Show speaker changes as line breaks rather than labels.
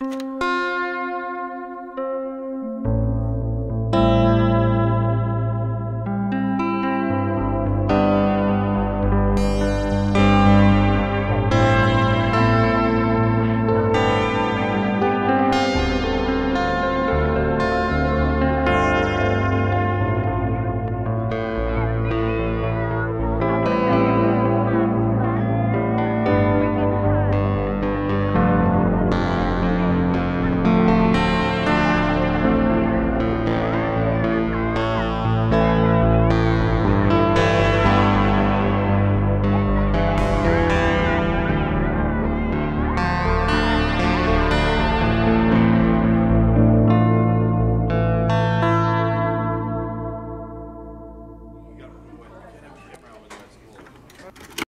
Música